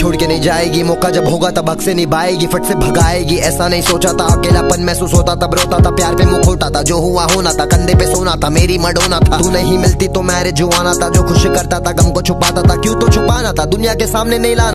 छोड़ के नहीं जाएगी। मौका जब होगा तब हक से निभाएगी, फट से भगाएगी। ऐसा नहीं सोचा था, अकेलापन महसूस होता तब रोता था, प्यार पे मुख होता था। जो हुआ होना था, कंधे पे सोना था, मेरी मडोना था। तू नहीं मिलती तो मैरिज जो आना था, जो खुश करता था, गम को छुपाता था। क्यों तो छुपाना था, दुनिया के सामने नहीं लाना।